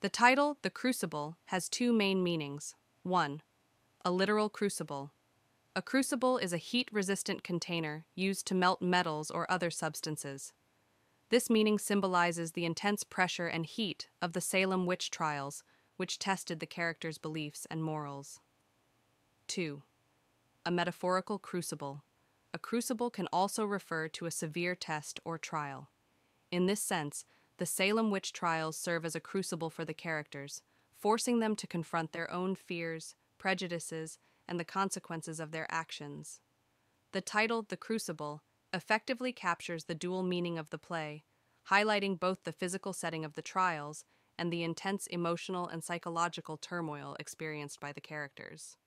The title, The Crucible, has two main meanings. 1. A literal crucible. A crucible is a heat resistant container used to melt metals or other substances. This meaning symbolizes the intense pressure and heat of the Salem witch trials, which tested the characters' beliefs and morals. 2. A metaphorical crucible. A crucible can also refer to a severe test or trial. In this sense, the Salem witch trials serve as a crucible for the characters, forcing them to confront their own fears, prejudices, and the consequences of their actions. The title, The Crucible, effectively captures the dual meaning of the play, highlighting both the physical setting of the trials and the intense emotional and psychological turmoil experienced by the characters.